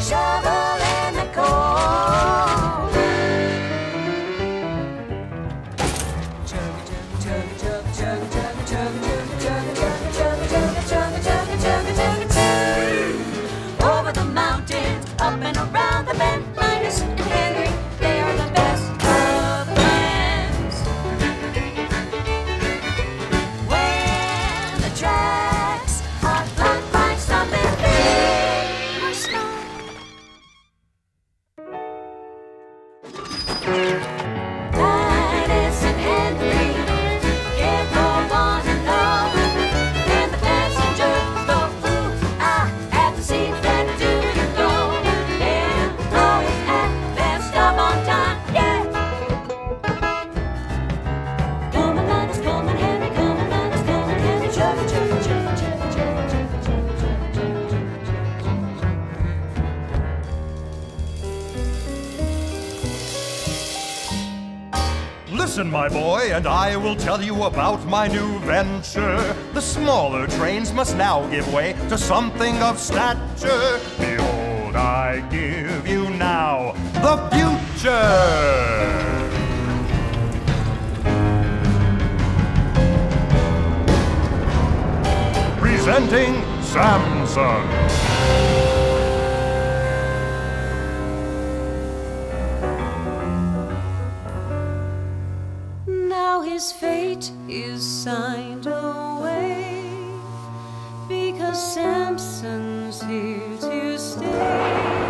shovel in the coal. Chug, chug, chug, chug, chug, chug, chug, chug, chug, chug, chug, chug, chug, chug, chug, over the mountains, up and around. Listen, my boy, and I will tell you about my new venture. The smaller trains must now give way to something of stature. Behold, I give you now the future. Presenting Samson. Now his fate is signed away because Samson's here to stay.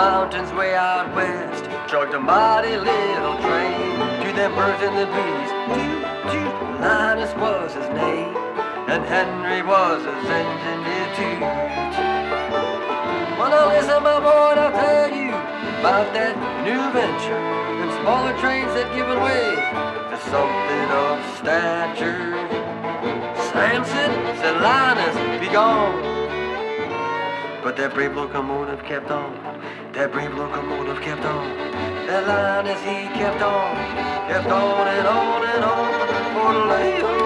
Mountains way out west, chugged a mighty little train to them birds and the bees. Toot, toot, Linus was his name, and Henry was his engineer too. Well, now listen, my boy, and I'll tell you about that new venture. Them smaller trains that given way to something of stature. Samson said, Linus, be gone. But that brave locomotive kept on. That brave locomotive kept on. That Linus he kept on. Kept on and on and on. Orderly, orderly,